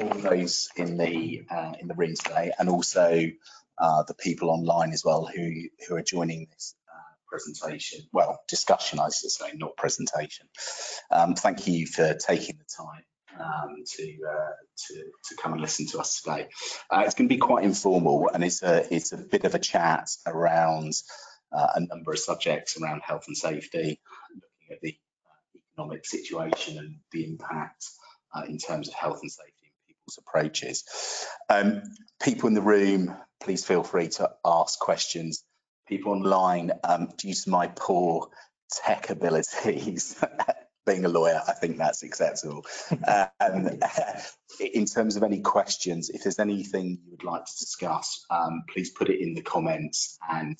all those in the uh, in the room today, and also uh, the people online as well who who are joining this uh, presentation. Well, discussion, I should say, not presentation. Um, thank you for taking the time um, to, uh, to to come and listen to us today. Uh, it's going to be quite informal, and it's a it's a bit of a chat around uh, a number of subjects around health and safety, looking at the economic situation and the impact in terms of health and safety approaches. Um, people in the room, please feel free to ask questions. People online, um, due to my poor tech abilities, being a lawyer, I think that's acceptable. um, in terms of any questions, if there's anything you would like to discuss, um, please put it in the comments and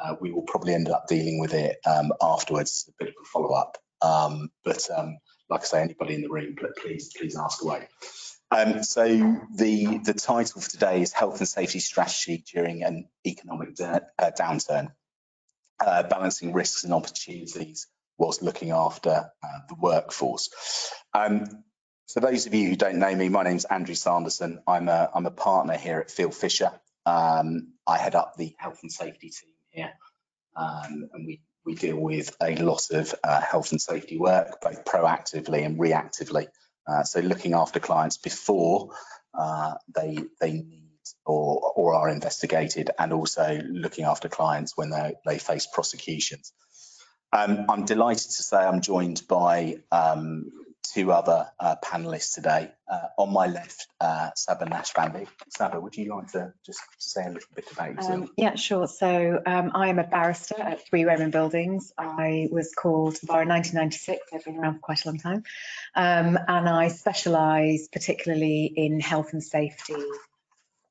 uh, we will probably end up dealing with it um, afterwards, a bit of a follow up. Um, but like I say, anybody in the room, please please ask away. Um, so the the title for today is Health and Safety Strategy during an economic uh, downturn, uh, balancing risks and opportunities whilst looking after uh, the workforce. Um, so those of you who don't know me, my name's Andrew Sanderson. I'm a, I'm a partner here at Fieldfisher. Um, I head up the health and safety team here, um, and we, we deal with a lot of uh, health and safety work, both proactively and reactively. Uh, so looking after clients before uh, they they need or or are investigated, and also looking after clients when they they face prosecutions. Um, I'm delighted to say I'm joined by um, two other uh, panelists today. Uh, on my left, uh, Saba Naqshbandi. Saba, would you like to just say a little bit about yourself? Um, yeah, sure. So um, I am a barrister at Three Raymond Buildings. I was called to bar in 1996. I've been around for quite a long time. Um, and I specialise particularly in health and safety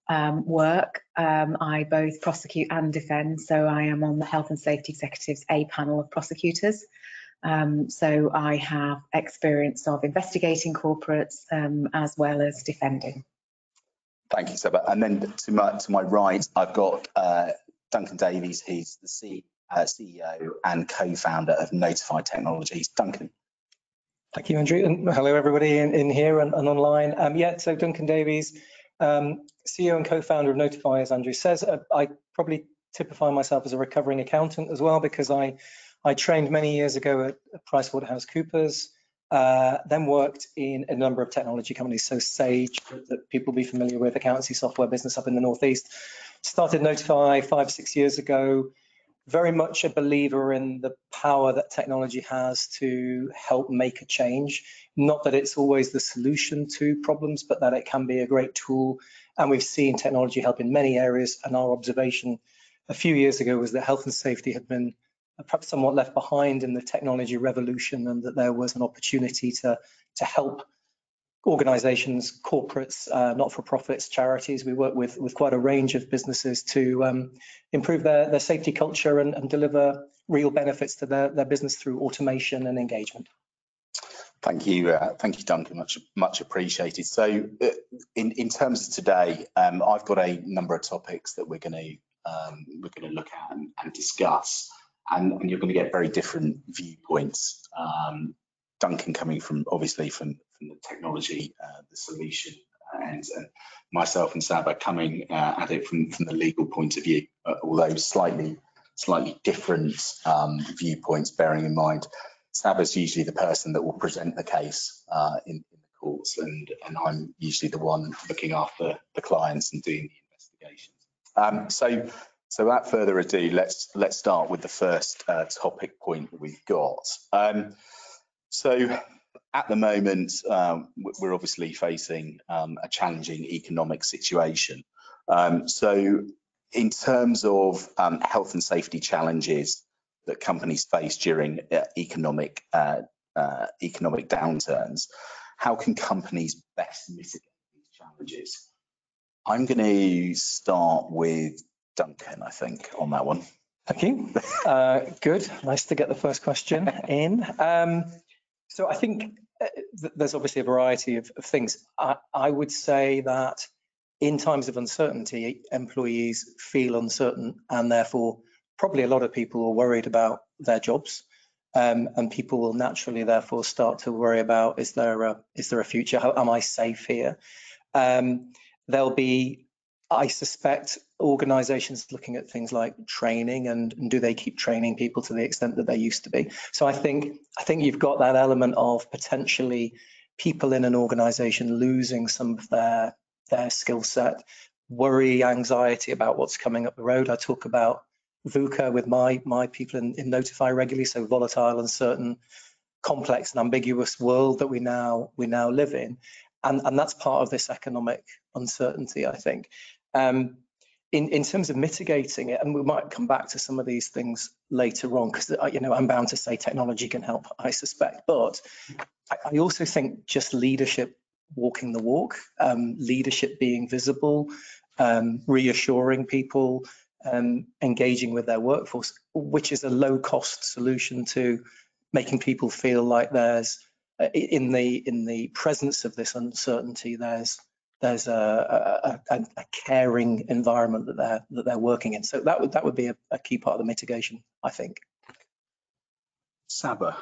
um, work. Um, I both prosecute and defend, so I am on the Health and Safety Executives A panel of prosecutors. Um, so I have experience of investigating corporates um, as well as defending. Thank you, Saba. And then to my to my right, I've got uh, Duncan Davies, who's the C, uh, CEO and co-founder of Notify Technologies. Duncan. Thank you, Andrew, and hello everybody in, in here and, and online. Um, yeah, so Duncan Davies, um, CEO and co-founder of Notify, as Andrew says. Uh, I probably typify myself as a recovering accountant as well because I I trained many years ago at PricewaterhouseCoopers, uh, then worked in a number of technology companies, so Sage, that people will be familiar with, accountancy software business up in the Northeast. Started Notify five, six years ago, very much a believer in the power that technology has to help make a change. Not that it's always the solution to problems, but that it can be a great tool. And we've seen technology help in many areas. And our observation a few years ago was that health and safety had been perhaps somewhat left behind in the technology revolution and that there was an opportunity to, to help organizations, corporates, uh, not-for-profits, charities. We work with, with quite a range of businesses to um, improve their, their safety culture and, and deliver real benefits to their, their business through automation and engagement. Thank you, uh, thank you, Duncan. Much, much appreciated. So, uh, in in terms of today, um, I've got a number of topics that we're going to um, we're going to look at and, and discuss and, and you're going to get very different viewpoints. Um, Duncan coming from obviously from, from the technology, uh, the solution, and, myself and Saba coming uh, at it from, from the legal point of view, uh, although slightly slightly different um, viewpoints. Bearing in mind, Saba's usually the person that will present the case uh, in, in, the courts, and and I'm usually the one looking after the clients and doing the investigations. Um, so so without further ado, let's let's start with the first uh, topic point we've got. Um, so at the moment, um, we're obviously facing um, a challenging economic situation. Um, so in terms of um, health and safety challenges that companies face during uh, economic uh, uh, economic downturns, how can companies best mitigate these challenges? I'm going to start with Duncan, I think, on that one. Thank you. Uh, good. Nice to get the first question in. Um, so I think uh, th there's obviously a variety of, of things. I, I, would say that in times of uncertainty, employees feel uncertain and therefore probably a lot of people are worried about their jobs. Um, and people will naturally therefore start to worry about is there a is there a future? How am I safe here? Um, there'll be, I suspect, organisations looking at things like training and, and do they keep training people to the extent that they used to be. So I think I think you've got that element of potentially people in an organisation losing some of their their skill set, worry, anxiety about what's coming up the road. I talk about VUCA with my my people in, in Notify regularly, so volatile, uncertain, complex and ambiguous world that we now we now live in. And, and that's part of this economic uncertainty, I think. Um, in, in terms of mitigating it, and we might come back to some of these things later on, because you know I'm bound to say technology can help, I suspect, but I, I also think just leadership walking the walk, um, leadership being visible, um, reassuring people, um, engaging with their workforce, which is a low cost solution to making people feel like there's uh, in the in the presence of this uncertainty there's there's a, a, a, caring environment that they're that they're working in. So that would that would be a, a key part of the mitigation, I think. Saba.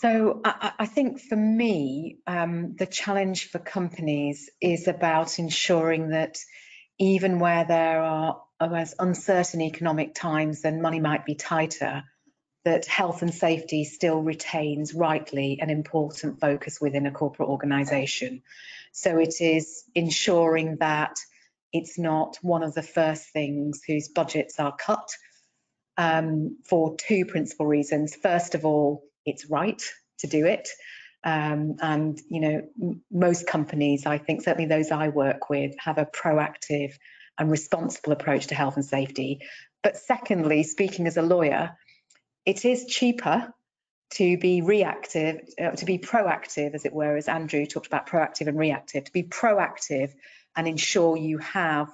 So I, I think for me, um, the challenge for companies is about ensuring that even where there are as uncertain economic times and money might be tighter, that health and safety still retains rightly an important focus within a corporate organisation. So it is ensuring that it's not one of the first things whose budgets are cut um, for two principal reasons. First of all, it's right to do it. Um, and, you know, most companies, I think certainly those I work with, have a proactive and responsible approach to health and safety. But secondly, speaking as a lawyer, it is cheaper to be reactive, uh, to be proactive, as it were, as Andrew talked about proactive and reactive, to be proactive and ensure you have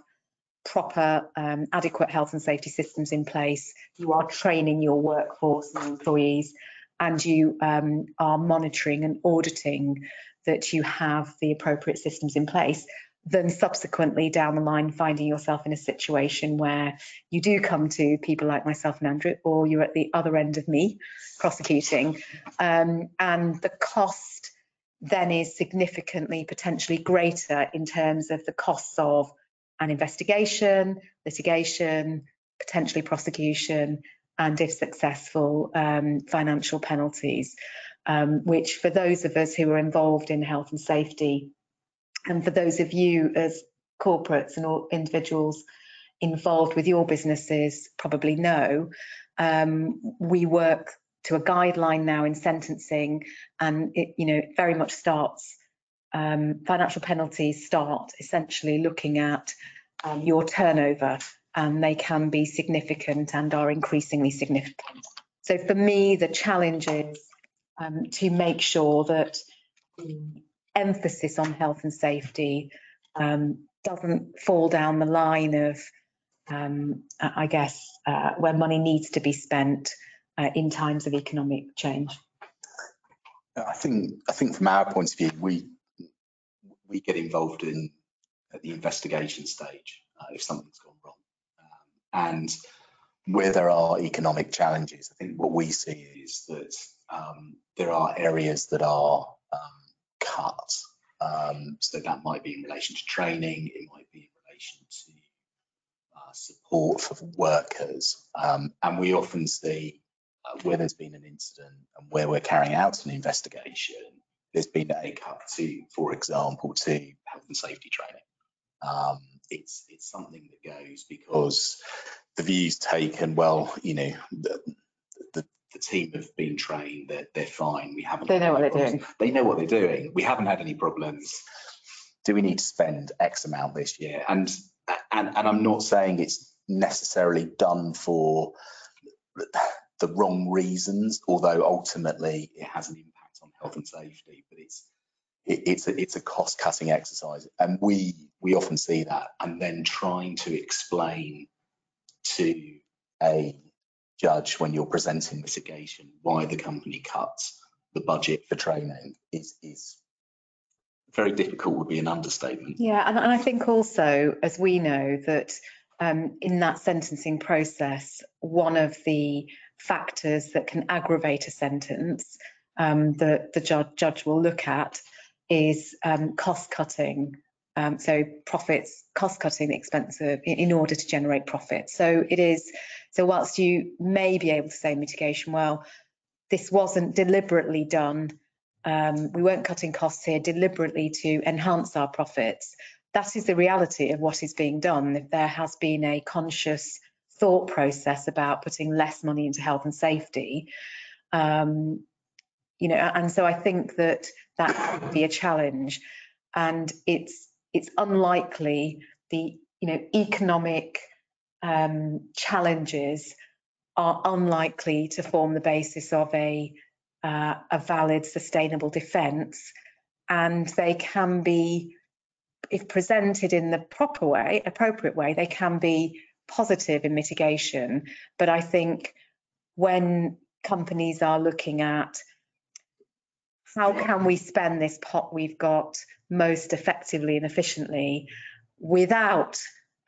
proper, um, adequate health and safety systems in place. You are training your workforce and employees, and you um, are monitoring and auditing that you have the appropriate systems in place then subsequently down the line finding yourself in a situation where you do come to people like myself and Andrew, or you're at the other end of me prosecuting, um, and the cost then is significantly potentially greater in terms of the costs of an investigation, litigation, potentially prosecution, and if successful, um, financial penalties, um, which for those of us who are involved in health and safety and for those of you as corporates and all individuals involved with your businesses probably know, um, we work to a guideline now in sentencing and it, you know, it very much starts, um, financial penalties start essentially looking at um, your turnover and they can be significant and are increasingly significant. So for me, the challenge is um, to make sure that the emphasis on health and safety um, doesn't fall down the line of, um, I guess, uh, where money needs to be spent uh, in times of economic change. I think I think from our point of view, we we get involved in at the investigation stage uh, if something's gone wrong, um, and where there are economic challenges, I think what we see is that um, there are areas that are um, cut. Um, so that might be in relation to training, it might be in relation to uh, support for workers. Um, and we often see uh, where there's been an incident and where we're carrying out an investigation, there's been a cut to, for example, to health and safety training. Um, it's it's something that goes because the view's taken, well, you know, the, the, the team have been trained, they're, they're fine. We haven't. They know what they're problems. doing. They know what they're doing. We haven't had any problems. Do we need to spend X amount this year? And and and I'm not saying it's necessarily done for the wrong reasons, although ultimately it has an impact on health and safety. But it's it, it's a, it's a cost cutting exercise, and we we often see that, and then trying to explain to a judge when you're presenting mitigation why the company cuts the budget for training is is very difficult would be an understatement. Yeah, and, and I think also, as we know, that um, in that sentencing process, one of the factors that can aggravate a sentence um, that the judge, judge will look at is um, cost cutting Um, so profits, cost cutting, expensive in, in order to generate profit. So it is, so whilst you may be able to say mitigation, well, this wasn't deliberately done. Um, we weren't cutting costs here deliberately to enhance our profits. That is the reality of what is being done. If there has been a conscious thought process about putting less money into health and safety, um, you know, and so I think that that could be a challenge, and it's it's unlikely the you know economic um, challenges are unlikely to form the basis of a uh, a valid sustainable defence, and they can be, if presented in the proper way, appropriate way, they can be positive in mitigation. But I think when companies are looking at how can we spend this pot we've got most effectively and efficiently without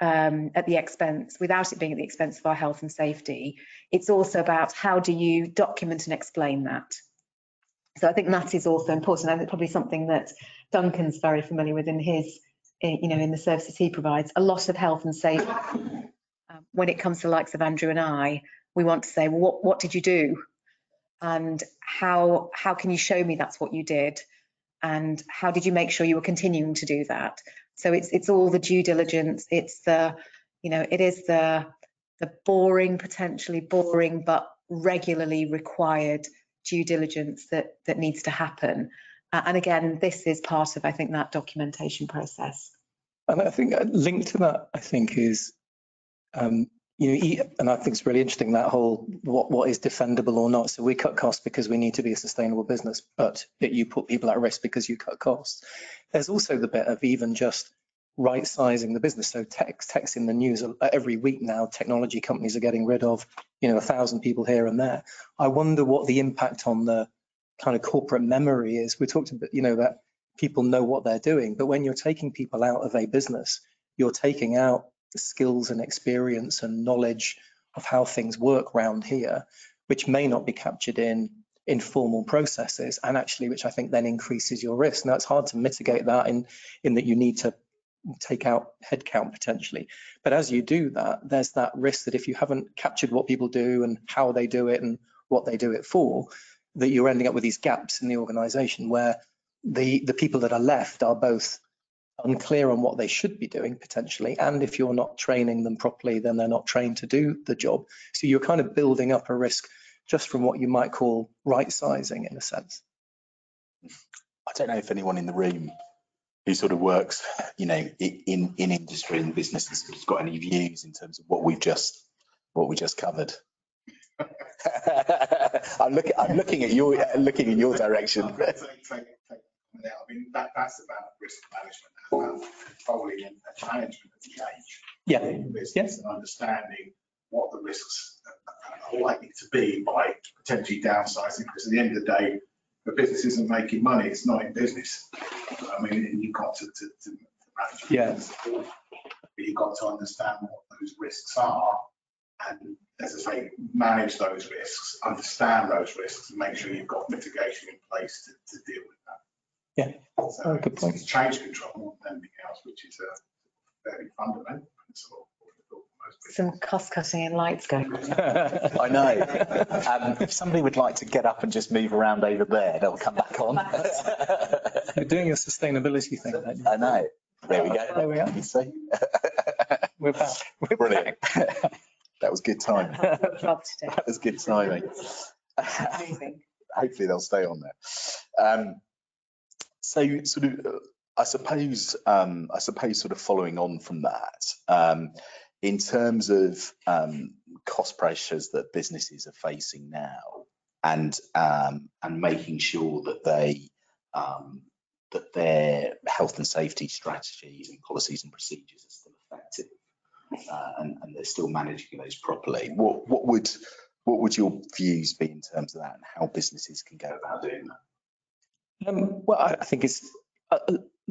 um, at the expense, without it being at the expense of our health and safety. It's also about how do you document and explain that. So I think that is also important and it's probably something that Duncan's very familiar with in his, you know, in the services he provides. A lot of health and safety, um, when it comes to likes of Andrew and I, we want to say, well, what, what did you do? And how, how can you show me that's what you did? And how did you make sure you were continuing to do that? So it's it's all the due diligence. It's the, you know, it is the the boring, potentially boring, but regularly required due diligence that that needs to happen. Uh, and again, this is part of, I think, that documentation process. And I think linked to that, I think, is um, you know, and I think it's really interesting that whole what what is defendable or not. So we cut costs because we need to be a sustainable business, but you put people at risk because you cut costs. There's also the bit of even just right sizing the business. So text text in the news every week now, technology companies are getting rid of you know a thousand people here and there. I wonder what the impact on the kind of corporate memory is. We talked about you know that people know what they're doing, but when you're taking people out of a business, you're taking out skills and experience and knowledge of how things work around here, which may not be captured in informal processes and actually which I think then increases your risk. Now it's hard to mitigate that in, in that you need to take out headcount potentially. But as you do that, there's that risk that if you haven't captured what people do and how they do it and what they do it for, that you're ending up with these gaps in the organization where the, the people that are left are both unclear on what they should be doing potentially. And if you're not training them properly, then they're not trained to do the job. So you're kind of building up a risk just from what you might call right sizing in a sense. I don't know if anyone in the room who sort of works, you know, in in industry and business has got any views in terms of what we've just what we just covered. I'm looking I'm looking at your looking in your direction. I mean, that, that's about risk management, about controlling and management of change. Yeah. In business and understanding what the risks are likely to be by potentially downsizing, because at the end of the day, the business isn't making money, it's not in business. I mean, you've got to, to, to manage. Yeah. But you've got to understand what those risks are and as I say, manage those risks, understand those risks and make sure you've got mitigation in place to, to deal with that. Yeah, So good point. It's change control more than anything else, which is a very fundamental principle. For most businesses. Some cost cutting and lights going. on. I know. Um, if somebody would like to get up and just move around over there, they'll come back on. You're doing your sustainability thing. aren't you? I know. There we go. There we are. You see? We're back. We're Brilliant. That was good timing. Job to do. That was good timing. Amazing. Hopefully they'll stay on there. Um, so sort of, uh, I suppose, um, I suppose sort of following on from that, um, in terms of um, cost pressures that businesses are facing now and um, and making sure that they um, that their health and safety strategies and policies and procedures are still effective uh, and, and they're still managing those properly. What what would what would your views be in terms of that and how businesses can go about doing that? Um, well, I think it's uh,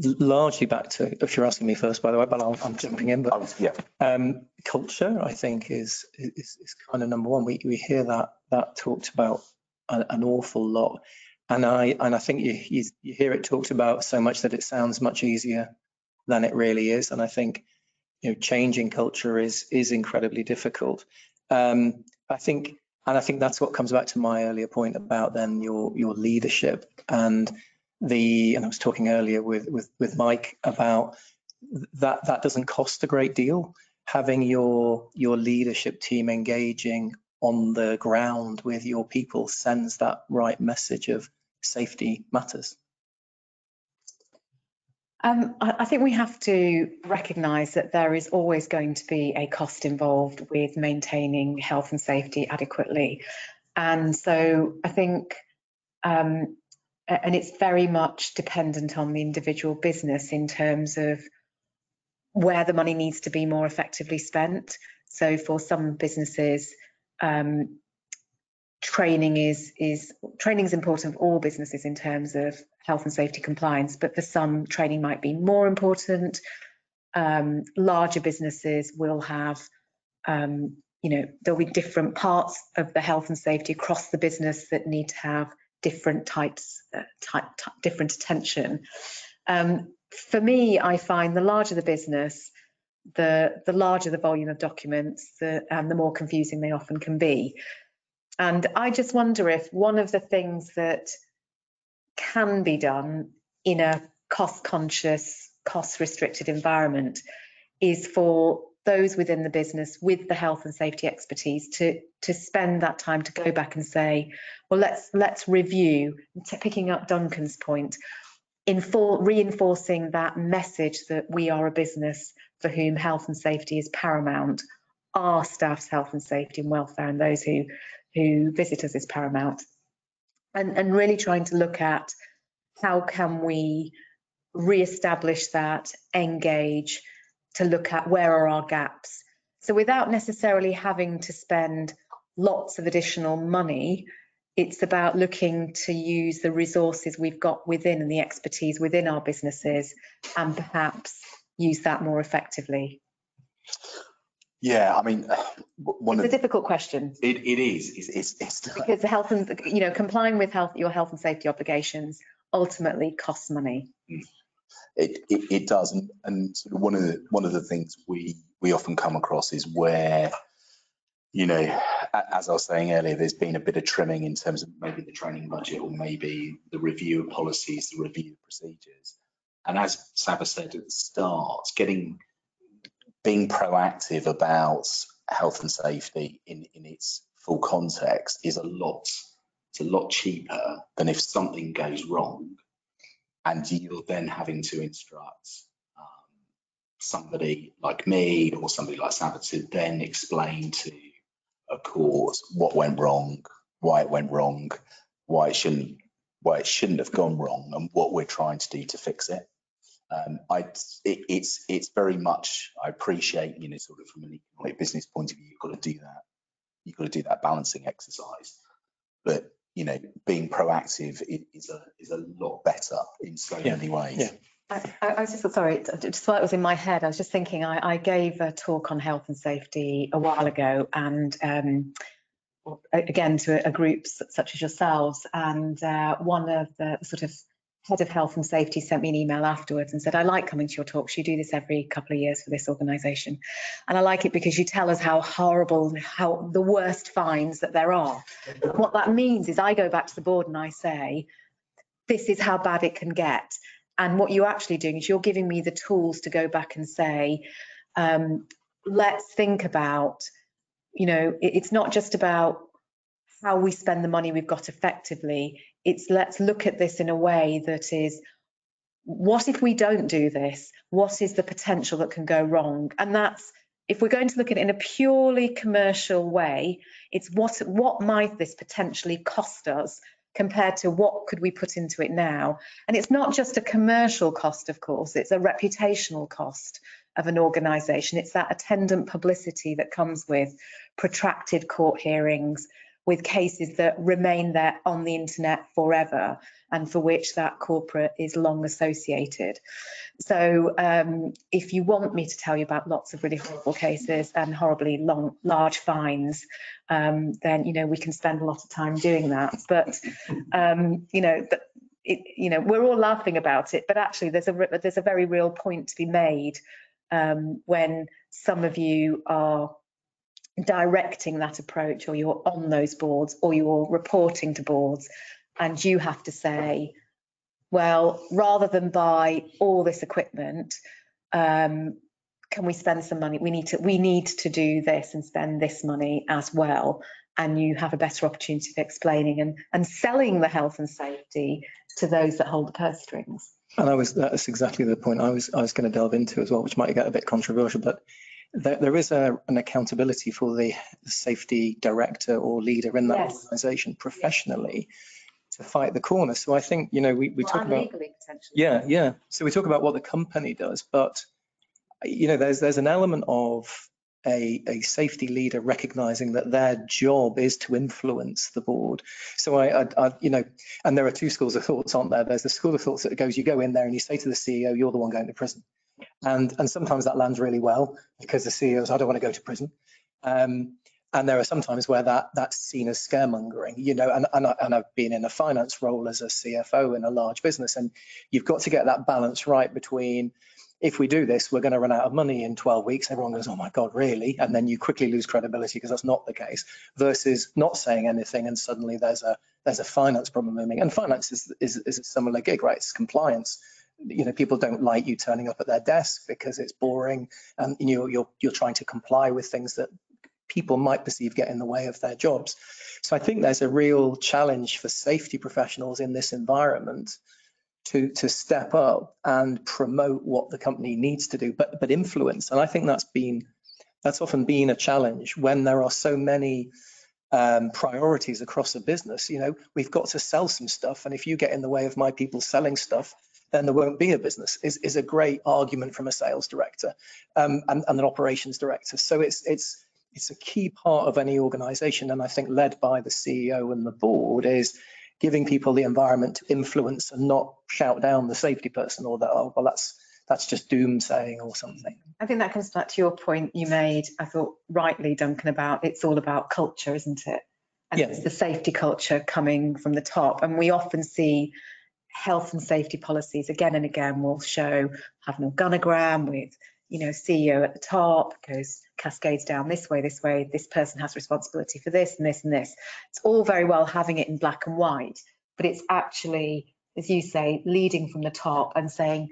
largely back to, if you're asking me first, by the way, but I'll- I'm jumping in, but I was- Yeah, um, culture, I think, is, is, is kind of number one. We, we hear that, that talked about an, an awful lot. And I, and I think you, you, you hear it talked about so much that it sounds much easier than it really is. And I think, you know, changing culture is is incredibly difficult. Um, I think, and I think that's what comes back to my earlier point about then your your leadership and the. And I was talking earlier with with with Mike about that that doesn't cost a great deal. Having your your leadership team engaging on the ground with your people sends that right message of safety matters. Um, I, think we have to recognise that there is always going to be a cost involved with maintaining health and safety adequately. And so I think, um, and it's very much dependent on the individual business in terms of where the money needs to be more effectively spent. So for some businesses, um, training is is training is important for all businesses in terms of health and safety compliance, but for some training might be more important. Um, larger businesses will have, um, you know, there'll be different parts of the health and safety across the business that need to have different types, uh, type, type, different attention. Um, for me, I find the larger the business, the the larger the volume of documents, the, and the more confusing they often can be. And I just wonder if one of the things that can be done in a cost conscious, cost restricted environment is for those within the business with the health and safety expertise to to spend that time to go back and say well let's let's review picking up Duncan's point in for reinforcing that message that we are a business for whom health and safety is paramount our staff's health and safety and welfare and those who who visit us is paramount. And, and really trying to look at how can we re-establish that, engage, to look at where are our gaps. So without necessarily having to spend lots of additional money, it's about looking to use the resources we've got within and the expertise within our businesses and perhaps use that more effectively. Yeah, I mean, one It's a of, the- difficult question it, it is, it's, it's, it's, because the health and, you know, complying with health, your health and safety obligations ultimately costs money. Mm. It, it, it does. And, and sort of one of the, one of the things we, we often come across is where, you know, as I was saying earlier, there's been a bit of trimming in terms of maybe the training budget or maybe the review of policies, the review of procedures. And as Saba said at the start, getting, being proactive about health and safety in, in its full context is a lot, it's a lot cheaper than if something goes wrong and you're then having to instruct um, somebody like me or somebody like Saba to then explain to a court what went wrong, why it went wrong, why it shouldn't, why it shouldn't have gone wrong, and what we're trying to do to fix it. Um, I, it, it's it's very much I appreciate you know sort of from an economic business point of view you've got to do that you've got to do that balancing exercise, but you know being proactive is a is a lot better in so Yeah, many ways. yeah. I, I I was just, sorry, just while it was in my head, I was just thinking, I, I gave a talk on health and safety a while ago and um, again to a, a group such as yourselves and uh, one of the sort of head of health and safety sent me an email afterwards and said, I like coming to your talks. You do this every couple of years for this organisation. And I like it because you tell us how horrible, how the worst fines that there are. What that means is I go back to the board and I say, this is how bad it can get. And what you're actually doing is you're giving me the tools to go back and say, um, let's think about, you know, it- it's not just about how we spend the money we've got effectively. It's let's look at this in a way that is, what if we don't do this? What is the potential that can go wrong? And that's, if we're going to look at it in a purely commercial way, it's what, what might this potentially cost us compared to what could we put into it now? And it's not just a commercial cost, of course, it's a reputational cost of an organisation. It's that attendant publicity that comes with protracted court hearings, with cases that remain there on the internet forever and for which that corporate is long associated. So um, if you want me to tell you about lots of really horrible cases and horribly long, large fines, um, then, you know, we can spend a lot of time doing that. But, um, you know, th- it, you know, we're all laughing about it, but actually there's a, there's a very real point to be made um, when some of you are directing that approach or you're on those boards or you're reporting to boards and you have to say, well, rather than buy all this equipment, um, can we spend some money? We need to, we need to do this and spend this money as well. And you have a better opportunity of explaining and, and selling the health and safety to those that hold the purse strings. And I was, that's exactly the point I was, I was going to delve into as well, which might get a bit controversial, but there, there is a, an accountability for the safety director or leader in that Yes. organisation professionally to fight the corner. So I think, you know, we, we Well, talk about. legally, potentially. Yeah, yeah. So we talk about what the company does, but you know, there's there's an element of a a safety leader recognizing that their job is to influence the board. So I, I, I you know, and there are two schools of thoughts, aren't there? There's the school of thoughts that goes, you go in there and you say to the CEO, you're the one going to prison, and and sometimes that lands really well because the CEOs, I don't want to go to prison. Um, and there are sometimes where that that's seen as scaremongering, you know, and, and, I, and I've been in a finance role as a CFO in a large business, and you've got to get that balance right between if we do this, we're going to run out of money in 12 weeks. Everyone goes, oh my God, really? And then you quickly lose credibility because that's not the case versus not saying anything and suddenly there's a there's a finance problem looming. And finance is, is, is a similar gig, right? It's compliance. You know, people don't like you turning up at their desk because it's boring and you're, you're, you're trying to comply with things that people might perceive get in the way of their jobs. So I think there's a real challenge for safety professionals in this environment to to step up and promote what the company needs to do, but but influence. And I think that's been that's often been a challenge when there are so many um, priorities across a business. You know, we've got to sell some stuff, and if you get in the way of my people selling stuff, then there won't be a business. Is is a great argument from a sales director um, and, and an operations director. So it's it's it's a key part of any organization, and I think led by the CEO and the board is giving people the environment to influence and not shout down the safety person or that, oh, well, that's that's just doomsaying or something. I think that comes back to your point you made, I thought rightly, Duncan, about it's all about culture, isn't it? And Yeah. it's the safety culture coming from the top. And we often see health and safety policies again and again will show, have an organogram with, you know, CEO at the top, goes cascades down this way, this way, this person has responsibility for this and this and this. It's all very well having it in black and white, but it's actually, as you say, leading from the top and saying,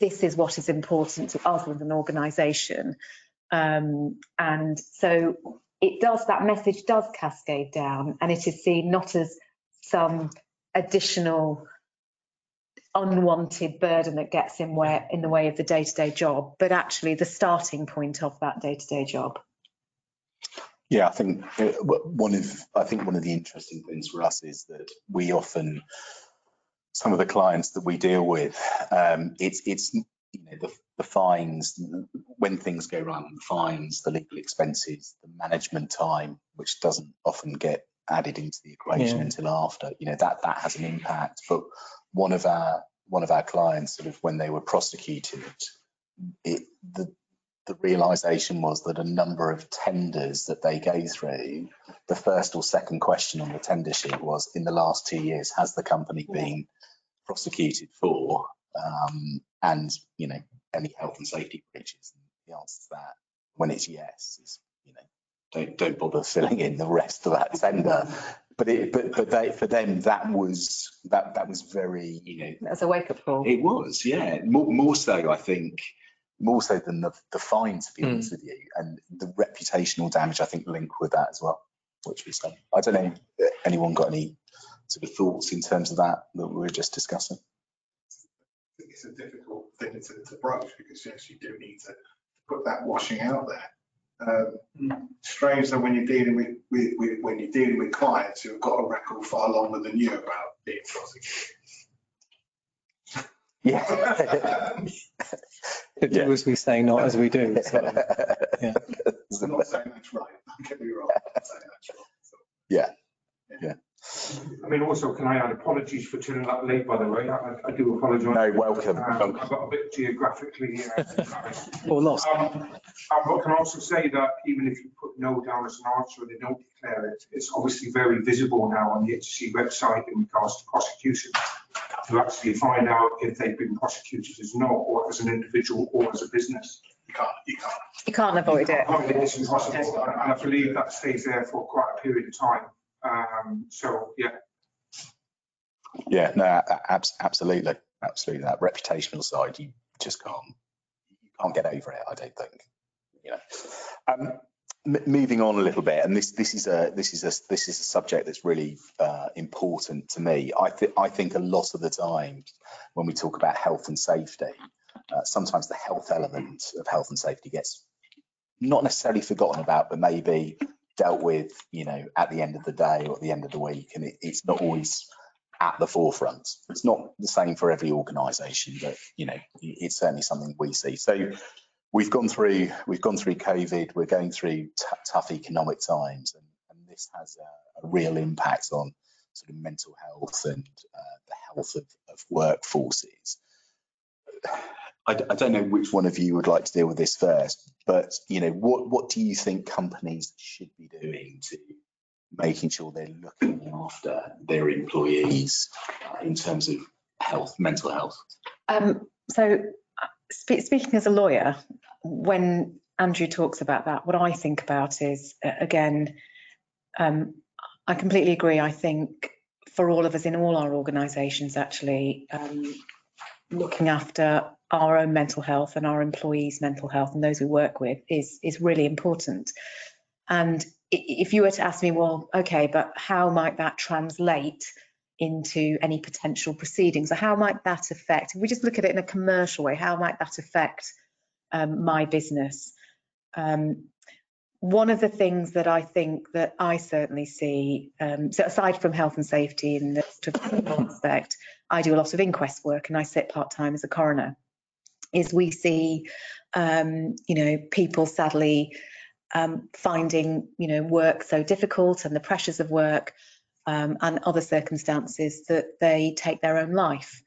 this is what is important to us as an organisation. Um, and so it does, that message does cascade down and it is seen not as some additional unwanted burden that gets in where in the way of the day-to-day job, but actually the starting point of that day-to-day job. Yeah, I think uh, one of, I think one of the interesting things for us is that we often, some of the clients that we deal with, um, it's, it's, you know, the, the fines, when things go wrong, the fines, the legal expenses, the management time, which doesn't often get added into the equation Yeah. until after, you know, that, that has an impact. But one of our, one of our clients, sort of when they were prosecuted, it, the, the realization was that a number of tenders that they go through, the first or second question on the tender sheet was, in the last two years, has the company Yeah. been prosecuted for? Um, and, you know, any health and safety breaches? The answer to that, when it's yes, is, you know, don't, don't bother filling in the rest of that tender. But it, but, but they, for them, that was, that, that was very, you know, As a wake-up call. it was, yeah. More, more so, I think, more so than the, the fine, to be Mm. honest with you, and the reputational damage, I think, linked with that as well, which was, um, I don't know, uh, anyone got any sort of thoughts in terms of that that we were just discussing? It's a difficult thing to, to broach because yes, you do need to put that washing out there. Um, strange that when you're dealing with, with, with, when you're dealing with clients who have got a record far longer than you about being prosecuted. Yeah. Do Yeah. as we say, not as we do. So, I'm not saying that's right, don't get me wrong, I'm not saying that's wrong. So, I mean, also, can I add apologies for turning up late, by the way? I, I do apologise. No, welcome. Um, I got a bit geographically. uh, Or lost. Um, I can also say that even if you put no down as an answer and they don't declare it, it's obviously very visible now on the HSE website in regards to prosecution to actually find out if they've been prosecuted as not, or as an individual or as a business. You can't, you can't. You can't avoid it. I mean, it's impossible, and I believe that stays there for quite a period of time. Um, so, yeah, Yeah, no, abs- absolutely, absolutely. That reputational side, you just can't, you can't get over it, I don't think. You know, um, moving on a little bit, and this this is a this is a this is a subject that's really uh, important to me. I think I think a lot of the time when we talk about health and safety, uh, sometimes the health element of health and safety gets not necessarily forgotten about, but maybe dealt with, you know, at the end of the day or at the end of the week, and it, it's not always at the forefront. It's not the same for every organisation, but you know, it's certainly something we see. So we've gone through we've gone through COVID. We're going through tough economic times, and, and this has a, a real impact on sort of mental health and uh, the health of, of workforces. I, I don't know which one of you would like to deal with this first, but you know, what what do you think companies should be doing to making sure they're looking after their employees uh, in terms of health, mental health? Um, so uh, spe- speaking as a lawyer, when Andrew talks about that, what I think about is, uh, again, um, I completely agree. I think for all of us in all our organisations, actually, um, looking after our own mental health and our employees' mental health and those we work with is is really important. And if you were to ask me, well, okay, but how might that translate into any potential proceedings? Or how might that affect, if we just look at it in a commercial way, how might that affect um, my business? Um, one of the things that I think that I certainly see, um, so aside from health and safety in the sort of aspect, I do a lot of inquest work and I sit part-time as a coroner, is we see, um, you know, people sadly um, finding, you know, work so difficult and the pressures of work um, and other circumstances that they take their own life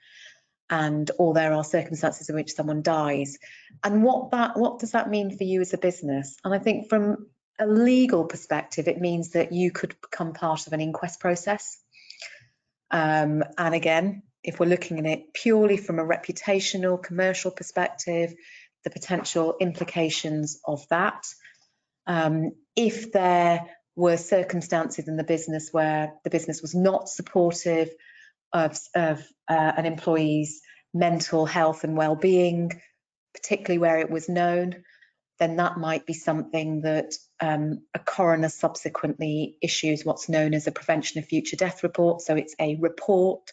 and or there are circumstances in which someone dies. And what that what does that mean for you as a business? And i think from a legal perspective it means that you could become part of an inquest process. Um, and again if we're looking at it purely from a reputational commercial perspective the potential implications of that um, if there were circumstances in the business where the business was not supportive of, of uh, an employee's mental health and well-being, particularly where it was known, then that might be something that um, a coroner subsequently issues what's known as a prevention of future death report. So it's a report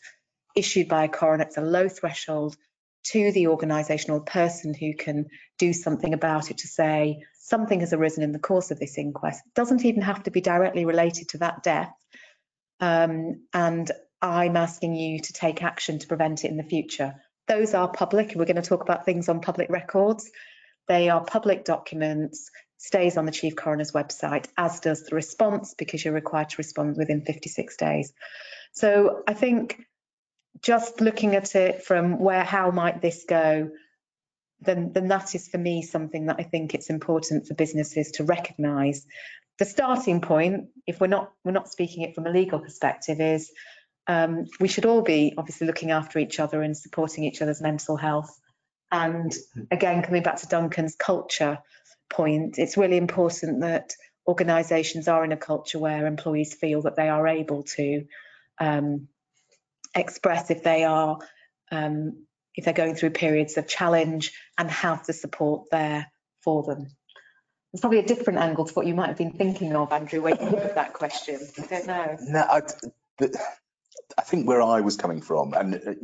issued by a coroner. It's a low threshold to the organisational person who can do something about it to say something has arisen in the course of this inquest. It doesn't even have to be directly related to that death. Um, and I'm asking you to take action to prevent it in the future. Those are public. We're going to talk about things on public records. They are public documents, stays on the Chief Coroner's website, as does the response, because you're required to respond within 56 days. So I think just looking at it from where, how might this go, then, then that is for me something that I think it's important for businesses to recognise. The starting point, if we're not we're not speaking it from a legal perspective, is um, we should all be obviously looking after each other and supporting each other's mental health. And again, coming back to Duncan's culture point, it's really important that organisations are in a culture where employees feel that they are able to um, express if they are um, if they're going through periods of challenge and have the support there for them. It's probably a different angle to what you might have been thinking of, Andrew, when you wrote that question. I don't know. No, I, I think where I was coming from, and uh,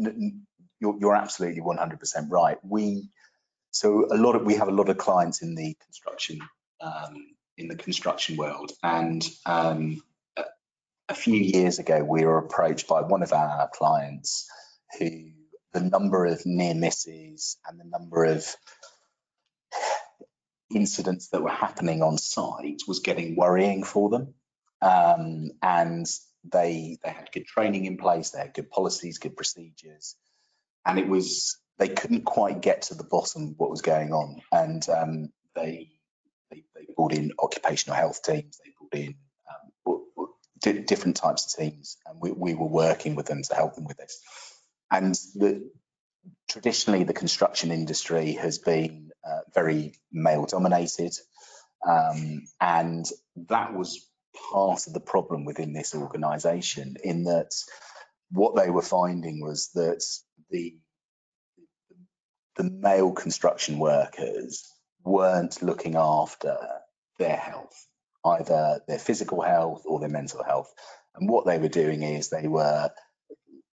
you're, you're absolutely 100% right. We so a lot of we have a lot of clients in the construction um, in the construction world, and um, a, few years ago we were approached by one of our clients who the number of near misses and the number of incidents that were happening on site was getting worrying for them. Um, and they they had good training in place, they had good policies, good procedures, and it was they couldn't quite get to the bottom of what was going on, and um, they, they they brought in occupational health teams, they brought in di- different types of teams, and we, we were working with them to help them with this. And the, traditionally, the construction industry has been uh, very male dominated, um, and that was part of the problem within this organisation. In that, what they were finding was that the the male construction workers weren't looking after their health, either their physical health or their mental health. And what they were doing is they were,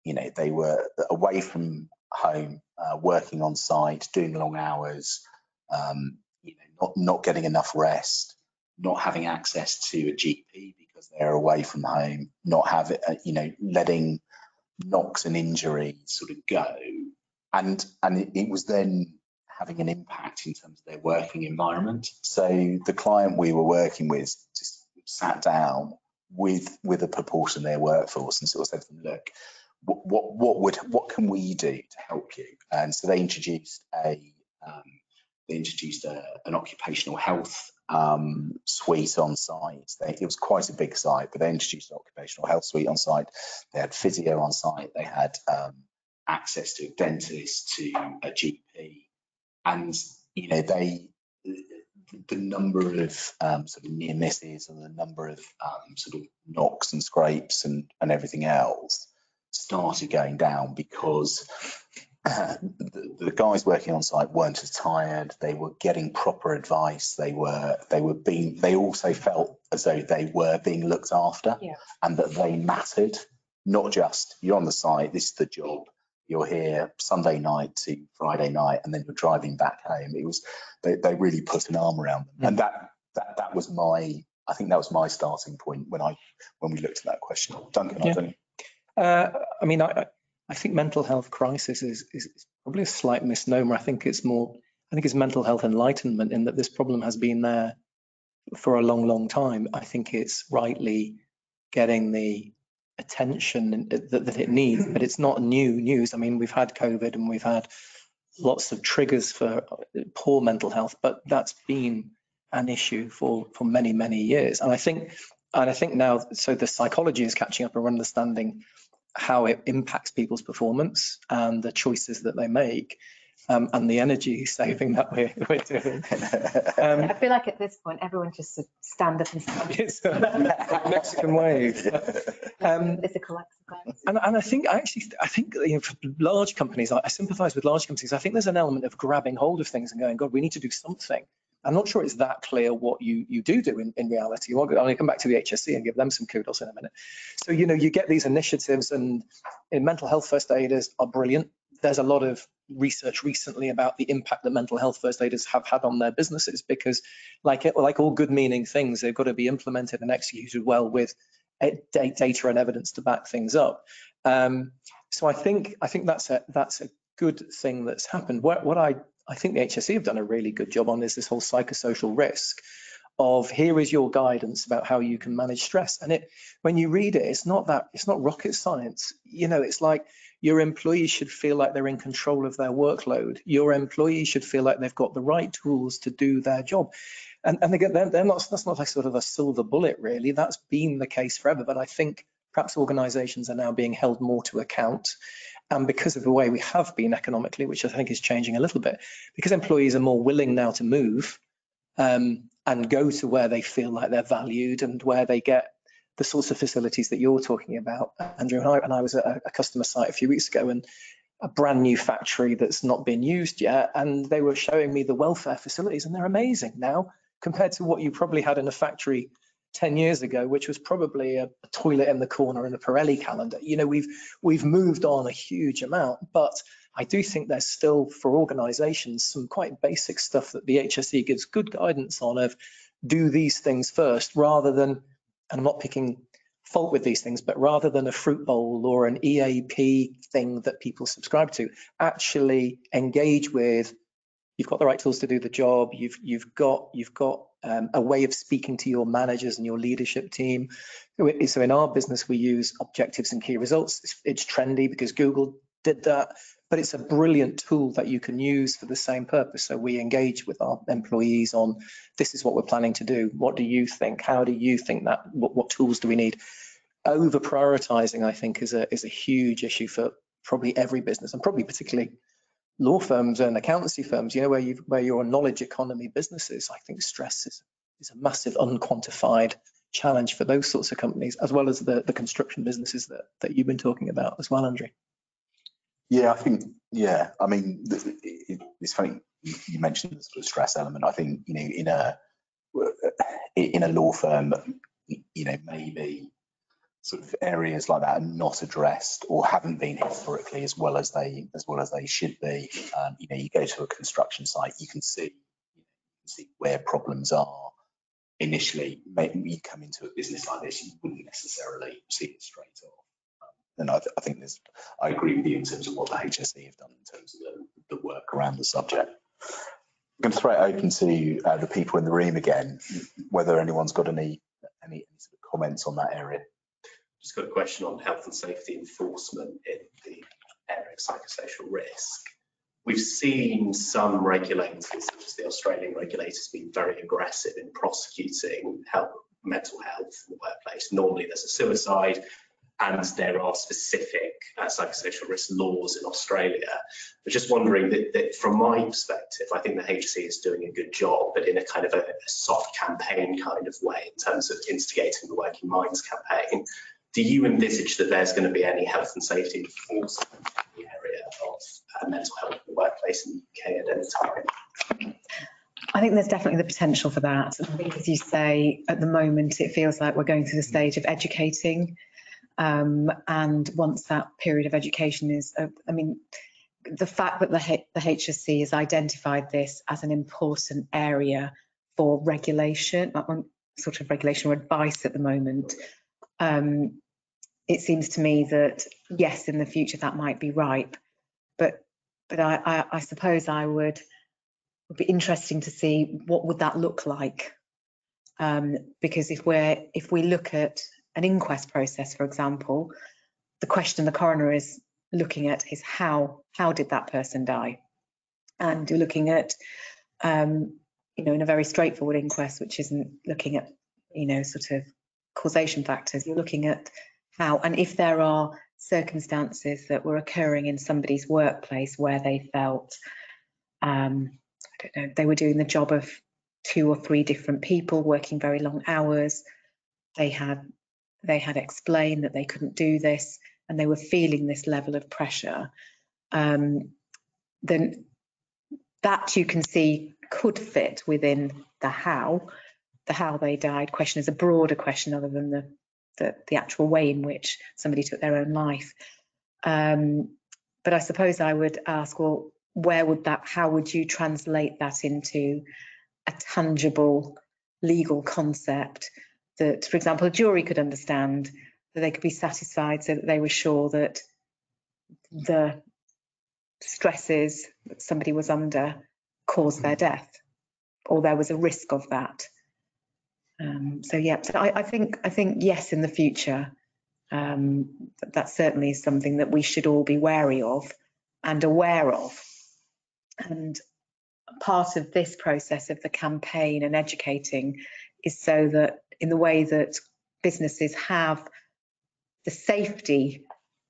you know, they were away from home, uh, working on site, doing long hours, um, you know, not not getting enough rest, not having access to a GP because they're away from home, not having, uh, you know, letting knocks and injuries sort of go, and and it, it was then having an impact in terms of their working environment. So the client we were working with just sat down with with a proportion of their workforce and sort of said to them, look, what what, would what can we do to help you? And so they introduced a um, they introduced a, an occupational health um, suite on site. They, it was quite a big site, but they introduced an occupational health suite on site. They had physio on site. They had um, access to a dentist, to a GP, and you know they the number of um, sort of near misses and the number of um, sort of knocks and scrapes and, and everything else started going down because uh, the, the guys working on site weren't as tired. They were getting proper advice. They were they were being they also felt as though they were being looked after Yeah. and that they mattered. Not just you're on the site, this is the job. You're here Sunday night to Friday night, and then you're driving back home. It was they, they really put an arm around them, and that that that was my I think that was my starting point when I when we looked at that question. Duncan, I Yeah. don't. Uh, I mean, I, I- I think mental health crisis is, is is probably a slight misnomer. I think it's more, I think it's mental health enlightenment in that this problem has been there for a long, long time. I think it's rightly getting the attention that, that it needs, but it's not new news. I mean, we've had COVID and we've had lots of triggers for poor mental health, but that's been an issue for, for many, many years. And I think, and I think now, so the psychology is catching up and understanding how it impacts people's performance and the choices that they make um, and the energy saving that we're, we're doing. Um, I feel like at this point, everyone just should stand up and stand. it's a Mexican wave. Um, Physical exercise. and, and I think I actually, I think you know, for large companies, I, I sympathise with large companies. I think there's an element of grabbing hold of things and going, God, we need to do something. I'm not sure it's that clear what you you do do in, in reality. I'll, I'll come back to the HSE and give them some kudos in a minute. So you know, you get these initiatives, and in mental health first aiders are brilliant. There's a lot of research recently about the impact that mental health first aiders have had on their businesses because, like it, like all good meaning things, they've got to be implemented and executed well with data and evidence to back things up. Um, so I think I think that's a that's a good thing that's happened. What what I I think the HSE have done a really good job on is this whole psychosocial risk of here is your guidance about how you can manage stress. And it when you read it, it's not that it's not rocket science. You know, it's like your employees should feel like they're in control of their workload. Your employees should feel like they've got the right tools to do their job. And, and again, they're, they're not, that's not like sort of a silver bullet, really. That's been the case forever. But I think perhaps organizations are now being held more to account. And because of the way we have been economically, which I think is changing a little bit, because employees are more willing now to move um, and go to where they feel like they're valued and where they get the sorts of facilities that you're talking about, Andrew. And I, and I was at a, a customer site a few weeks ago and a brand new factory that's not been used yet. And they were showing me the welfare facilities and they're amazing now compared to what you probably had in a factory 10 years ago, which was probably a, toilet in the corner and a Pirelli calendar. You know, we've we've moved on a huge amount, but I do think there's still for organizations some quite basic stuff that the HSE gives good guidance on of do these things first rather than, and I'm not picking fault with these things, but rather than a fruit bowl or an EAP thing that people subscribe to, actually engage with you've got the right tools to do the job. You've you've got you've got um, a way of speaking to your managers and your leadership team. So in our business, we use objectives and key results. It's, it's trendy because Google did that, but it's a brilliant tool that you can use for the same purpose. So we engage with our employees on this is what we're planning to do. What do you think? How do you think that? What, what tools do we need? Over prioritizing, I think, is a is a huge issue for probably every business and probably particularly law firms and accountancy firms, you know, where you where you're knowledge economy businesses, I think stress is, is a massive unquantified challenge for those sorts of companies, as well as the, the construction businesses that, that you've been talking about as well, Andrew. Yeah, I think, yeah, I mean, it's funny, you mentioned the sort of stress element. I think, you know, in a, in a law firm, you know, maybe sort of areas like that are not addressed or haven't been historically as well as they, as well as they should be. Um, You know, you go to a construction site, you can see, you can see where problems are initially. Maybe you come into a business like this, you wouldn't necessarily see it straight off. And I, th- I think there's, I agree with you in terms of what the HSE have done in terms of the, the work around the subject. I'm going to throw it open to uh, the people in the room again, whether anyone's got any, any sort of comments on that area. Just got a question on health and safety enforcement in the area of psychosocial risk. We've seen some regulators, such as the Australian regulators, being very aggressive in prosecuting health, mental health in the workplace. Normally there's a suicide and there are specific uh, psychosocial risk laws in Australia. I'm just wondering that, that from my perspective, I think the HSE is doing a good job, but in a kind of a, a soft campaign kind of way in terms of instigating the Working Minds campaign. Do you envisage that there's going to be any health and safety enforcement in the area of uh, mental health in the workplace in the UK at any time? I think there's definitely the potential for that. I think, as you say, at the moment, it feels like we're going through the stage of educating. Um, and once that period of education is, uh, I mean, the fact that the, the HSE has identified this as an important area for regulation, sort of regulation or advice at the moment, um, it seems to me that yes, in the future that might be ripe, but but I, I, I suppose I would would be interesting to see what would that look like. Um, because if we're if we look at an inquest process, for example, the question the coroner is looking at is how how did that person die, and you're looking at um, you know in a very straightforward inquest, which isn't looking at you know sort of causation factors. You're looking at how and if there are circumstances that were occurring in somebody's workplace where they felt um, I don't know, they were doing the job of two or three different people working very long hours. They had they had explained that they couldn't do this and they were feeling this level of pressure. Um, then that you can see could fit within the how. The how they died question is a broader question other than the the, the actual way in which somebody took their own life. Um, but I suppose I would ask, well, where would that, how would you translate that into a tangible legal concept that, for example, a jury could understand, that they could be satisfied so that they were sure that the stresses that somebody was under caused their death, or there was a risk of that. Um, so yeah, so I, I think I think yes, in the future, um, that, that certainly is something that we should all be wary of and aware of. And part of this process of the campaign and educating is so that in the way that businesses have the safety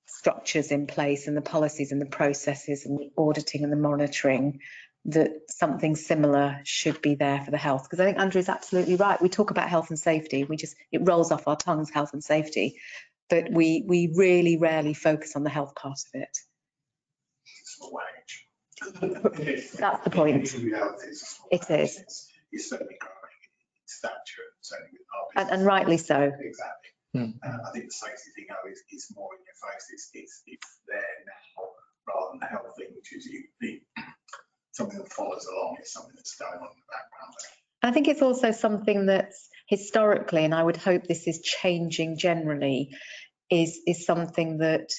structures in place and the policies and the processes and the auditing and the monitoring that something similar should be there for the health because I think Andrew is absolutely right. We talk about health and safety, we just it rolls off our tongues health and safety, but we we really rarely focus on the health part of it. It's not wage. That's the point. It's a small It is. It's- It's certainly growing in stature, certainly with our And, and rightly so. Exactly. Hmm. Uh, I think the safety thing though is, is more in your face. It's, it's, it's there now rather than the health thing, which is you, the, something that follows along. It's something that's going on in the background. I think it's also something that's historically, and I would hope this is changing generally, is is something that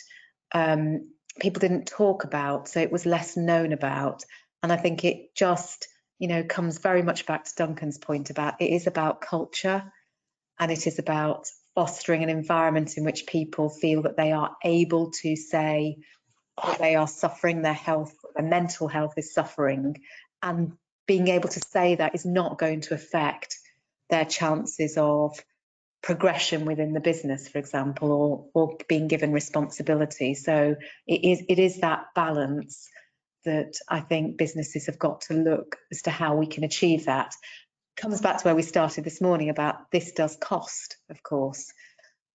um, people didn't talk about, so it was less known about. And I think it just, you know, comes very much back to Duncan's point about it is about culture and it is about fostering an environment in which people feel that they are able to say that they are suffering, their health, their mental health is suffering, and being able to say that is not going to affect their chances of progression within the business, for example, or, or being given responsibility. So it is, it is that balance that I think businesses have got to look as to how we can achieve that. Comes back to where we started this morning about this does cost, of course.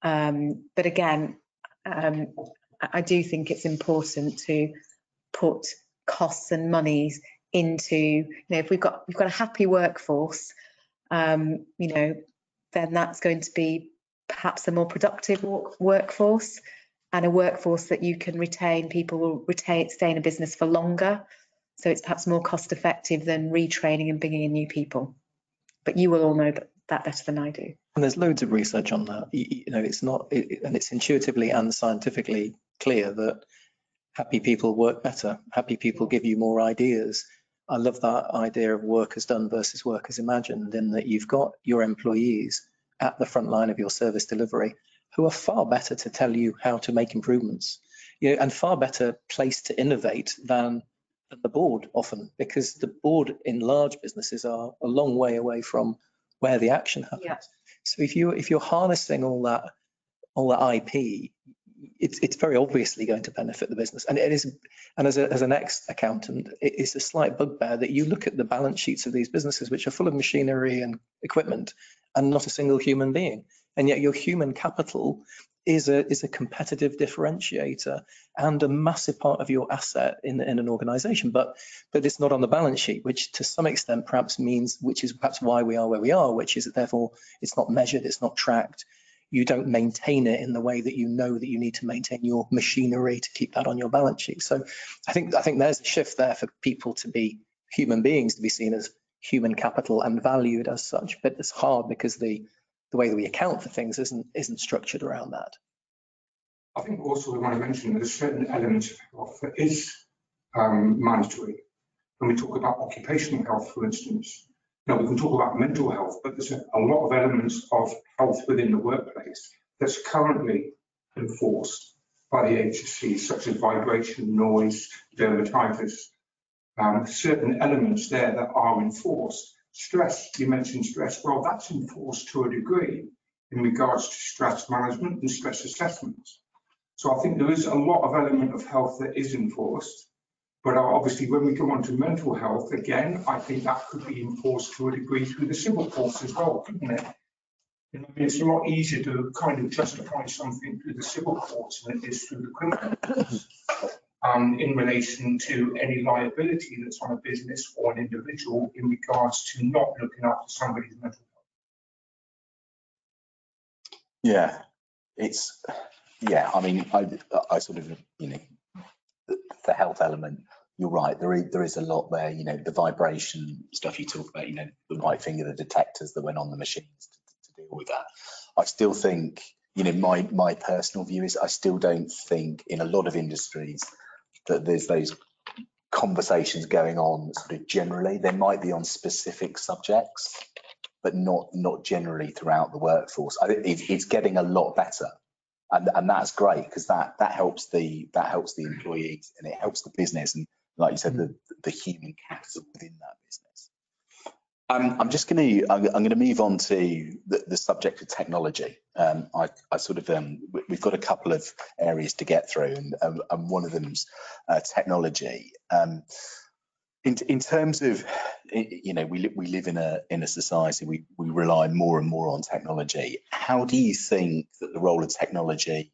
Um, but again, um, I do think it's important to put costs and monies into, you know, if we've got, we've got a happy workforce, um, you know, then that's going to be perhaps a more productive wo- workforce and a workforce that you can retain, people will retain, stay in a business for longer. So it's perhaps more cost effective than retraining and bringing in new people. But you will all know that better than I do. And there's loads of research on that. You, know, it's not, and it's intuitively and scientifically clear that happy people work better. Happy people give you more ideas. I love that idea of work as done versus work as imagined in that you've got your employees at the front line of your service delivery who are far better to tell you how to make improvements, you know, and far better placed to innovate than the board often because the board in large businesses are a long way away from where the action happens. Yeah. So if you if you're harnessing all that all that IP, it's it's very obviously going to benefit the business. And it is and as a as an ex accountant, it is a slight bugbear that you look at the balance sheets of these businesses which are full of machinery and equipment and not a single human being. And yet your human capital is a is a competitive differentiator and a massive part of your asset in, in an organization. But but it's not on the balance sheet, which to some extent perhaps means, which is perhaps why we are where we are, which is that therefore it's not measured, it's not tracked. You don't maintain it in the way that you know that you need to maintain your machinery to keep that on your balance sheet. So I think I think there's a shift there for people to be human beings to be seen as human capital and valued as such. But it's hard because the the way that we account for things isn't isn't structured around that. I think also we want to mention there's certain elements of health that is um, mandatory. When we talk about occupational health, for instance, now we can talk about mental health, but there's a, a lot of elements of health within the workplace that's currently enforced by the HSE, such as vibration, noise, dermatitis, um, certain elements there that are enforced. Stress, you mentioned stress, well, that's enforced to a degree in regards to stress management and stress assessments. So I think there is a lot of element of health that is enforced. But obviously, when we come on to mental health, again, I think that could be enforced to a degree through the civil courts as well, couldn't it? You know, it's a lot easier to kind of justify something through the civil courts than it is through the criminal courts. Um, in relation to any liability that's on a business or an individual in regards to not looking after somebody's mental health. Yeah, it's, yeah, I mean, I, I sort of, you know, the, the health element, you're right, there is, there is a lot there, you know, the vibration stuff you talk about, you know, the white finger, the detectors that went on the machines to, to deal with that. I still think, you know, my, my personal view is I still don't think in a lot of industries that there's those conversations going on sort of generally. They might be on specific subjects, but not, not generally throughout the workforce. I think it's, it's getting a lot better. And, and that's great because that, that helps the, that helps the employees and it helps the business. And like you said, hmm. the, the human capital within that. Um, I'm just going to, I'm, going to move on to the, the subject of technology. Um, I, I sort of, um, we- we've got a couple of areas to get through and, and one of them's uh, technology. Um, in, in terms of, you know, we, we live in a, in a society, we, we rely more and more on technology. How do you think that the role of technology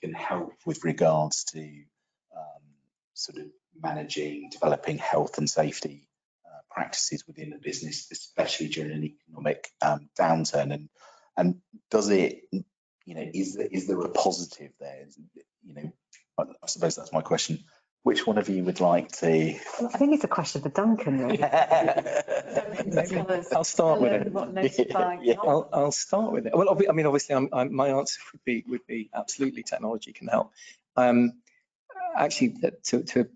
can help with regards to um, sort of managing, developing health and safety practices within the business, especially during an economic um, downturn? And and does it, you know, is there, is there a positive there? Is You know, I, I suppose that's my question. Which one of you would like to? I think it's a question for Duncan, really. Tell I'll start with it. What notifying. Yeah. I'll, I'll start with it. Well, I mean, obviously, I'm, I'm, my answer would be would be absolutely technology can help. Um, actually, to, to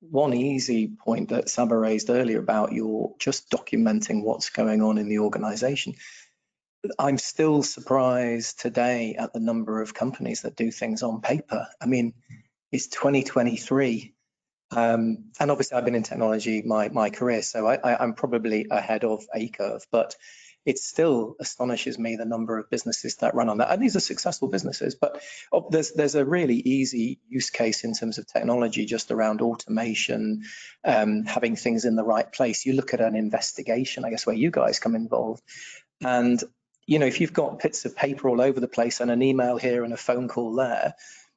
one easy point that Saba raised earlier about your just documenting what's going on in the organization. I'm still surprised today at the number of companies that do things on paper. I mean, it's 2023. Um, and obviously I've been in technology my, my career, so I, I'm probably ahead of a curve, but it still astonishes me the number of businesses that run on that. And these are successful businesses, but oh, there's there's a really easy use case in terms of technology just around automation, um, having things in the right place. You look at an investigation, I guess, where you guys come involved. And, you know, if you've got bits of paper all over the place and an email here and a phone call there,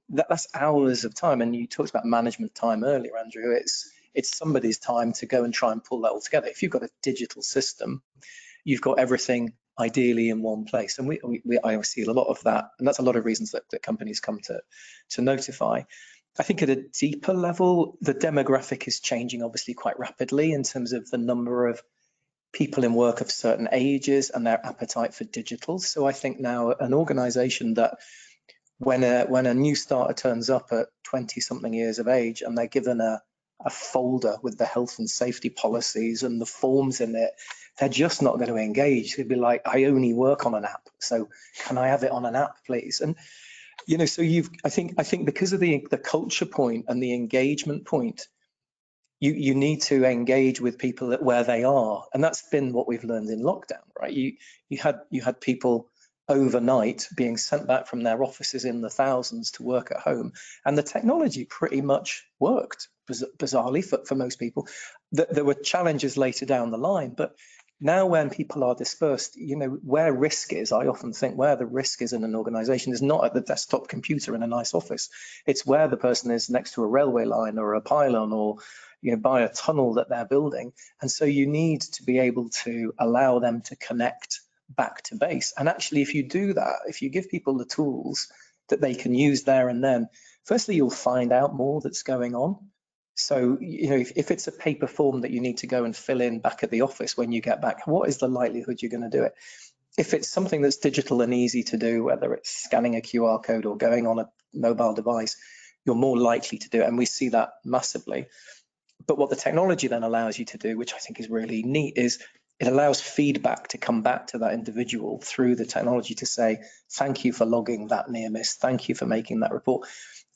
that, that's hours of time. And you talked about management time earlier, Andrew. It's it's somebody's time to go and try and pull that all together. If you've got a digital system, you've got everything ideally in one place. And we, we we I see a lot of that, and that's a lot of reasons that, that companies come to to Notify. I think at a deeper level, the demographic is changing obviously quite rapidly in terms of the number of people in work of certain ages and their appetite for digital. So I think now an organization that when a when a new starter turns up at 20 something years of age and they're given a a folder with the health and safety policies and the forms in it, they're just not going to engage. They'd be like, I only work on an app, so can I have it on an app, please? And you know, so you've, I think, I think because of the the culture point and the engagement point, you you need to engage with people at where they are, and that's been what we've learned in lockdown, right? You you had you had people overnight being sent back from their offices in the thousands to work at home. And the technology pretty much worked, bizarrely for, for most people. that There were challenges later down the line, but now when people are dispersed, you know, where risk is, I often think where the risk is in an organization is not at the desktop computer in a nice office. It's where the person is next to a railway line or a pylon or, you know, by a tunnel that they're building. And so you need to be able to allow them to connect back to base. And actually, if you do that, if you give people the tools that they can use there and then, firstly, you'll find out more that's going on. So, you know, if, if it's a paper form that you need to go and fill in back at the office when you get back, what is the likelihood you're going to do it? If it's something that's digital and easy to do, whether it's scanning a QR code or going on a mobile device, you're more likely to do it. And we see that massively. But what the technology then allows you to do, which I think is really neat, is it allows feedback to come back to that individual through the technology to say, thank you for logging that near miss, thank you for making that report.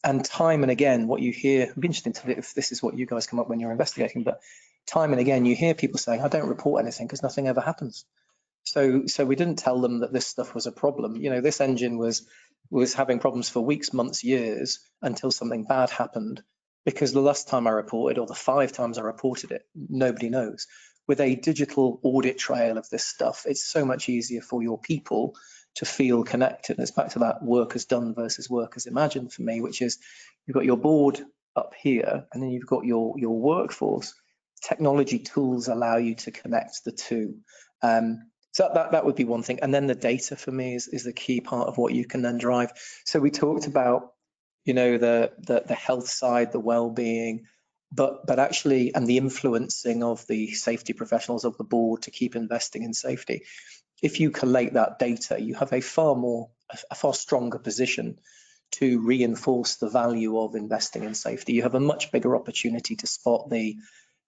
And time and again, what you hear, it'd be interesting to if this is what you guys come up when you're investigating, but time and again, you hear people saying, I don't report anything because nothing ever happens. So, so we didn't tell them that this stuff was a problem. You know, this engine was was having problems for weeks, months, years until something bad happened. Because the last time I reported, or the five times I reported it, nobody knows with a digital audit trail of this stuff, it's so much easier for your people to feel connected. And it's back to that work as done versus work as imagined for me, which is you've got your board up here and then you've got your, your workforce. Technology tools allow you to connect the two. Um, so that, that would be one thing. And then the data for me is, is the key part of what you can then drive. So we talked about, you know, the, the, the health side, the well-being, but but actually and the influencing of the safety professionals of the board to keep investing in safety if you collate that data you have a far more a far stronger position to reinforce the value of investing in safety you have a much bigger opportunity to spot the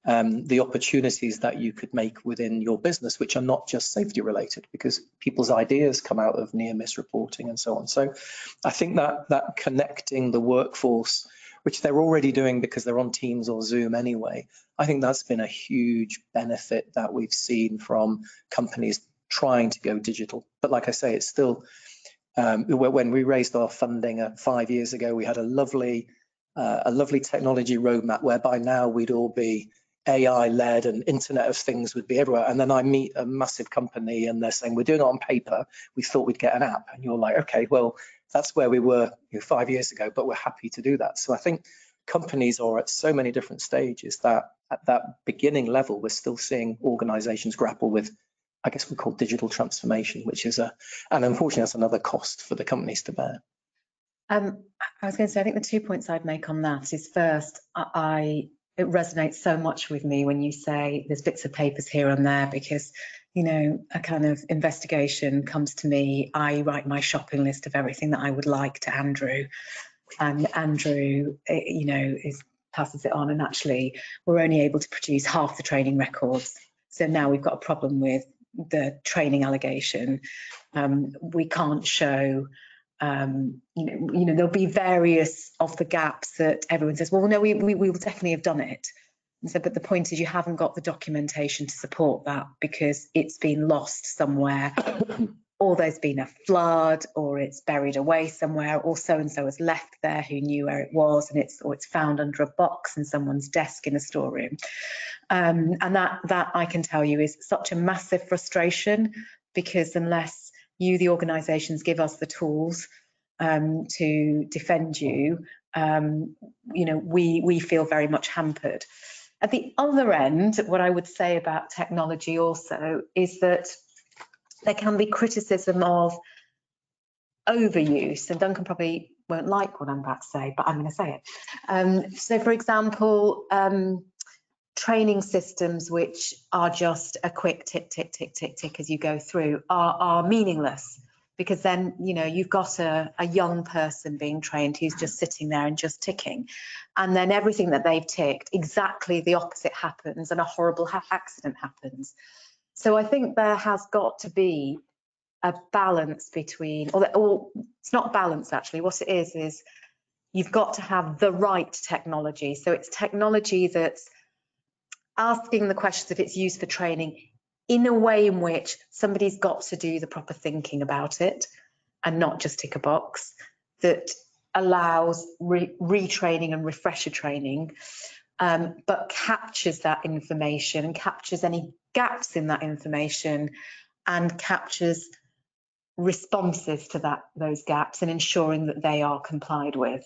um, the opportunities that you could make within your business, which are not just safety related, because people's ideas come out of near miss reporting and so on. So I think that that connecting the workforce which they're already doing because they're on Teams or Zoom anyway. I think that's been a huge benefit that we've seen from companies trying to go digital. But like I say, it's still, um, when we raised our funding uh, five years ago, we had a lovely, uh, a lovely technology roadmap whereby now we'd all be AI led and Internet of Things would be everywhere. And then I meet a massive company and they're saying, we're doing it on paper. We thought we'd get an app. And you're like, okay, well, that's where we were you know, five years ago, but we're happy to do that. So I think companies are at so many different stages that at that beginning level, we're still seeing organizations grapple with, I guess we call digital transformation, which is a, and unfortunately that's another cost for the companies to bear. Um, I was going to say, I think the two points I'd make on that is first, I, it resonates so much with me when you say there's bits of papers here and there because you know, a kind of investigation comes to me, I write my shopping list of everything that I would like to Andrew. and Andrew, eh, you know, is passes it on and actually we're only able to produce half the training records. So now we've got a problem with the training allegation. Um, we can't show, um, you know, you know, there'll be various of the gaps that everyone says, well, no, we, we, we will definitely have done it. And so, but the point is you haven't got the documentation to support that because it's been lost somewhere or there's been a flood or it's buried away somewhere or so and so has left there who knew where it was and it's or it's found under a box in someone's desk in a storeroom. Um, and that that i can tell you is such a massive frustration because unless you the organizations give us the tools um, to defend you um, you know we we feel very much hampered. At the other end what i would say about technology also is that there can be criticism of overuse, and Duncan probably won't like what I'm about to say, but I'm going to say it. Um, so, for example, um, training systems which are just a quick tick, tick, tick, tick, tick as you go through are, are meaningless because then, you know, you've got a, a young person being trained who's just sitting there and just ticking. And then everything that they've ticked, exactly the opposite happens and a horrible ha accident happens. So I think there has got to be a balance between, or, or it's not balance actually, what it is, is you've got to have the right technology. So it's technology that's asking the questions if it's used for training in a way in which somebody's got to do the proper thinking about it and not just tick a box that allows re retraining and refresher training, um, but captures that information and captures any gaps in that information and captures responses to that those gaps and ensuring that they are complied with.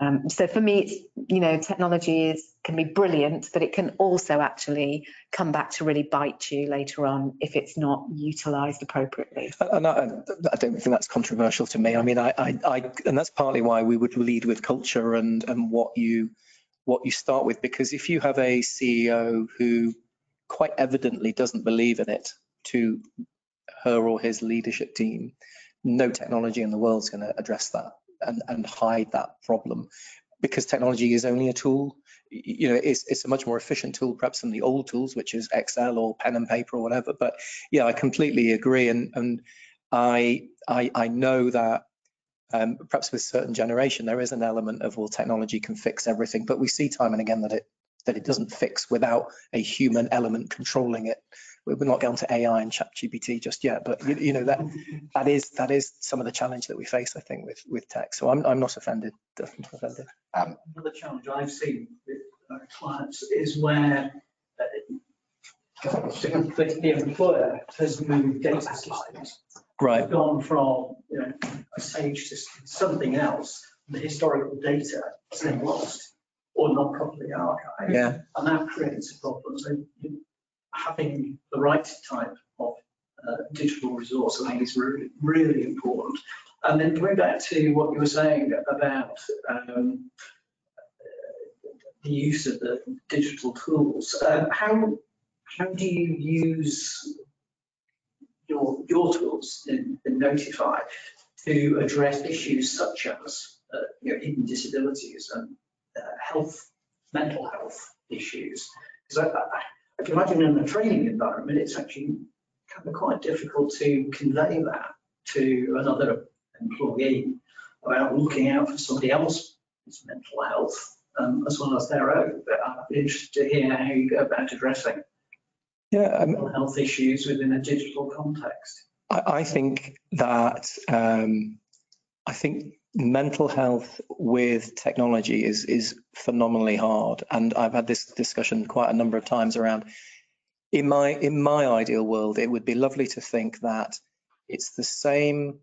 Um, so for me, it's, you know, technology is can be brilliant, but it can also actually come back to really bite you later on if it's not utilised appropriately. And I, I, don't think that's controversial to me. I mean, I, I, I, and that's partly why we would lead with culture and and what you what you start with, because if you have a CEO who quite evidently doesn't believe in it to her or his leadership team, no technology in the world is going to address that and, and hide that problem because technology is only a tool. You know, it's, it's a much more efficient tool perhaps than the old tools, which is Excel or pen and paper or whatever. But yeah, I completely agree. And, and I, I, I know that um, perhaps with certain generation, there is an element of, well, technology can fix everything, but we see time and again that it that it doesn't fix without a human element controlling it. We're not going to AI and ChatGPT just yet, but you, you, know that that is that is some of the challenge that we face, I think, with with tech. So I'm I'm not offended. Definitely offended. Um, Another challenge I've seen with uh, clients is where uh, the, the employer has moved data systems. Right. Gone from you know a Sage to something else. The historical data is then lost or not properly archived. Yeah. And that creates a problem. So having the right type of uh, digital resource, I think is really, really important. And then going back to what you were saying about um, the use of the digital tools, uh, how how do you use your your tools in, Notify to address issues such as uh, you know, hidden disabilities and uh, health, mental health issues. Because I, I, I, can imagine in a training environment, it's actually can be quite difficult to convey that to another employee about looking out for somebody else's mental health um, as well as their own. But I'd be interested to hear how you go about addressing yeah, um, mental health issues within a digital context. I, I think that um, I think mental health with technology is is phenomenally hard. And i've had this discussion quite a number of times around in my in my ideal world it would be lovely to think that it's the same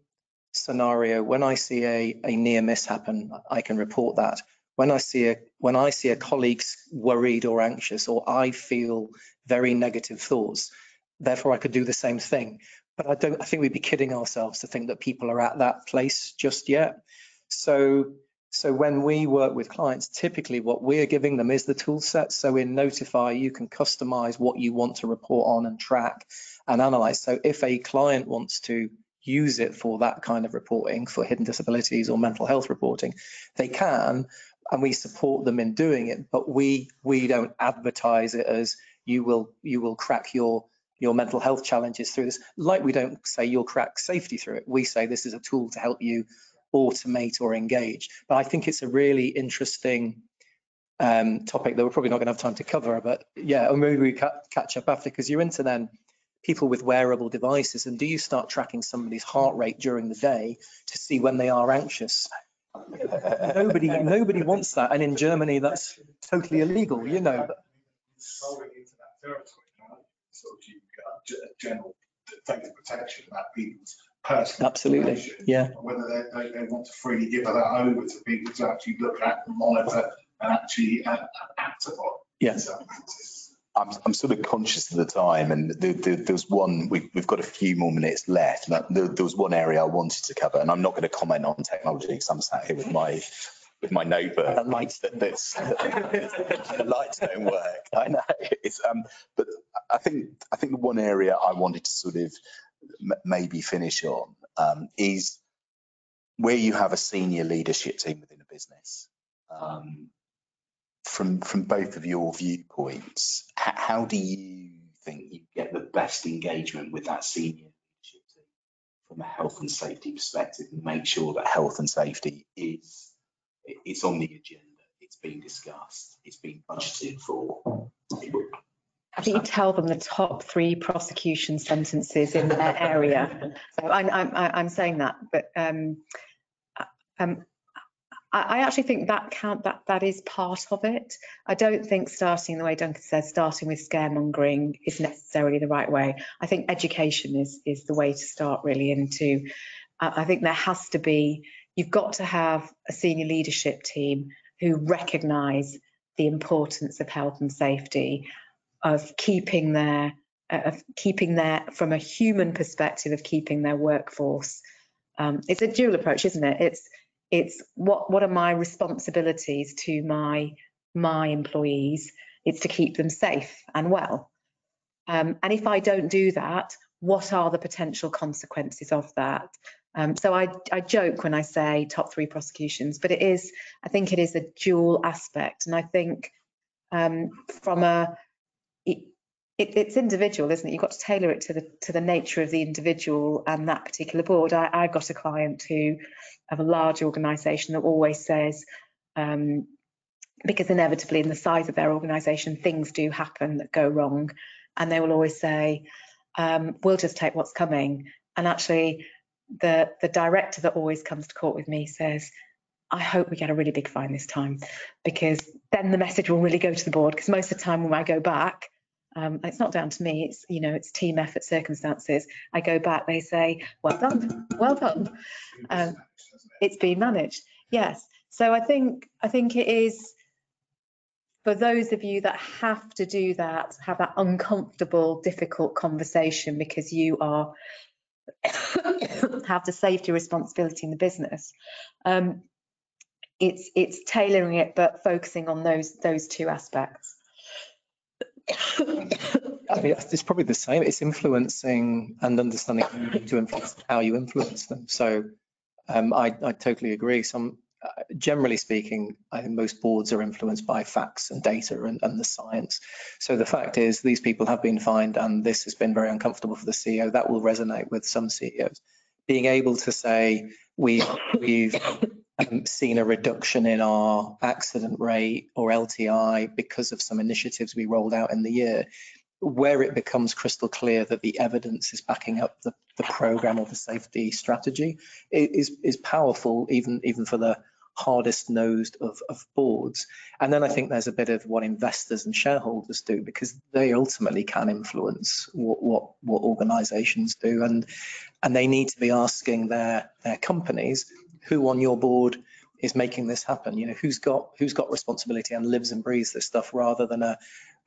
scenario. When i see a, a near miss happen i can report that when i see a when i see a colleague's worried or anxious or i feel very negative thoughts therefore i could do the same thing but I don't. I think we'd be kidding ourselves to think that people are at that place just yet. So, so when we work with clients, typically what we're giving them is the tool set. So in Notify, you can customize what you want to report on and track and analyze. So if a client wants to use it for that kind of reporting, for hidden disabilities or mental health reporting, they can, and we support them in doing it, but we we don't advertise it as you will you will crack your your mental health challenges through this. Like we don't say you'll crack safety through it. We say this is a tool to help you automate or engage. But I think it's a really interesting um, topic that we're probably not going to have time to cover. But yeah, or maybe we ca- catch up after because you're into then people with wearable devices and do you start tracking somebody's heart rate during the day to see when they are anxious? Nobody, nobody wants that. And in Germany, that's totally illegal, you know. Solving into that territory, you know, sort of general data protection about people's personal. Absolutely, yeah. Whether they, they, they want to freely give that over to people to actually look at, and monitor and actually uh, act upon. So it's- I'm, I'm sort of conscious of the time and there, there, there was one, we, we've got a few more minutes left. and There, there was one area I wanted to cover and I'm not going to comment on technology because I'm sat here with my, with my notebook. That lights- that that's, the lights don't work. I know. It's, um, but I think, I think the one area I wanted to sort of m- maybe finish on, um, is where you have a senior leadership team within a business. Um, from, from both of your viewpoints, how do you think you get the best engagement with that senior leadership team from a health and safety perspective and make sure that health and safety is, it's on the agenda, it's being discussed, it's being budgeted for? I think you tell them the top three prosecution sentences in their area. So I'm, I'm, I'm saying that, but um, um, I, actually think that count, that, that is part of it. I don't think starting the way Duncan says, starting with scaremongering is necessarily the right way. I think education is, is the way to start really into, I, I think there has to be, you've got to have a senior leadership team who recognise the importance of health and safety of keeping their of keeping their from a human perspective of keeping their workforce um, it's a dual approach isn't it it's it's what what are my responsibilities to my my employees? It's to keep them safe and well. Um, and if i don't do that what are the potential consequences of that? Um, so I, I joke when i say top three prosecutions but it is i think it is a dual aspect. And i think um, from a it, it, it's individual, isn't it? You've got to tailor it to the to the nature of the individual and that particular board. I, I got a client who of a large organisation that always says, um, because inevitably in the size of their organisation, things do happen that go wrong, and they will always say, um, "We'll just take what's coming." And actually, the the director that always comes to court with me says, I hope we get a really big fine this time because then the message will really go to the board because most of the time when I go back, um, it's not down to me, it's, you know, it's team effort circumstances. I go back, they say, well done, well done. Um, It's been managed, yes. So I think, I think it is for those of you that have to do that, have that uncomfortable, difficult conversation because you are have the safety responsibility in the business. Um, it's it's tailoring it but focusing on those those two aspects. I mean, it's probably the same. It's influencing and understanding who you to influence, how you influence them. So um, I, I totally agree. Some, uh, generally speaking, I think most boards are influenced by facts and data and, and the science. So the fact is, these people have been fined, and this has been very uncomfortable for the CEO. That will resonate with some CEOs. Being able to say we we've seen a reduction in our accident rate or LTI because of some initiatives we rolled out in the year, where it becomes crystal clear that the evidence is backing up the, the program or the safety strategy is, is powerful even, even for the hardest nosed of, of boards. And then I think there's a bit of what investors and shareholders do because they ultimately can influence what, what, what organizations do. And, and they need to be asking their, their companies, who on your board is making this happen? You know, who's got, who's got responsibility and lives and breathes this stuff rather than a,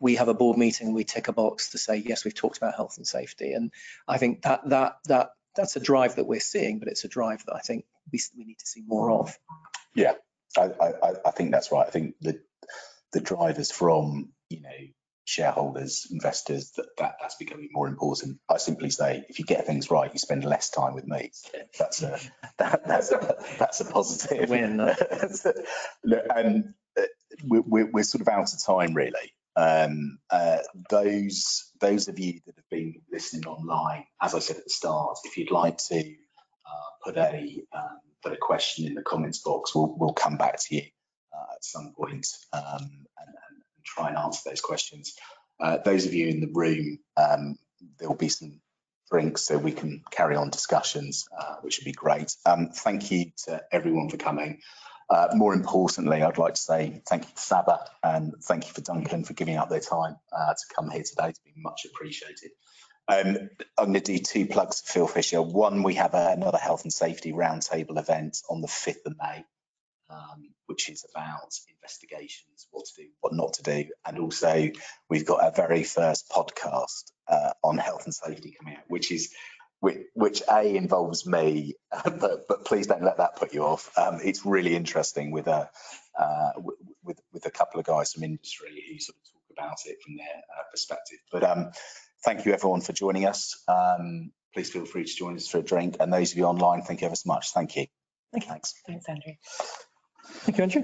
we have a board meeting we tick a box to say, yes, we've talked about health and safety. And I think that, that, that, that's a drive that we're seeing, but it's a drive that I think we, we need to see more of. Yeah, I, I- I think that's right. I think the, the drivers from, you know, shareholders, investors, that, that that's becoming more important. I simply say, if you get things right, you spend less time with me. That's a, that, that's, a- that's a positive. Win. Look, and uh, we're, we're, we're sort of out of time really. Um, uh, those, those of you that have been listening online, as I said at the start, if you'd like to uh, put a, um, put a question in the comments box, we'll, we'll come back to you uh, at some point um, and try and answer those questions. Uh, those of you in the room, um, there will be some drinks so we can carry on discussions, uh, which would be great. Um, thank you to everyone for coming. Uh, more importantly, I'd like to say thank you to Saba and thank you for Duncan for giving up their time uh, to come here today. It's been much appreciated. Um, I'm going to do two plugs for Fieldfisher. One, we have another health and safety roundtable event on the 5th of May, um, which is about investigations, what to do, what not to do. And also, we've got our very first podcast uh, on health and safety coming out, which is which, which A involves me, but but please don't let that put you off. Um, it's really interesting with a uh, with with a couple of guys from industry who sort of talk about it from their uh, perspective. But um, thank you everyone for joining us. Um, please feel free to join us for a drink, and those of you online, thank you ever so much. Thank you. Thank you. Thanks. Thanks, Andrew. Thank you, Andrew.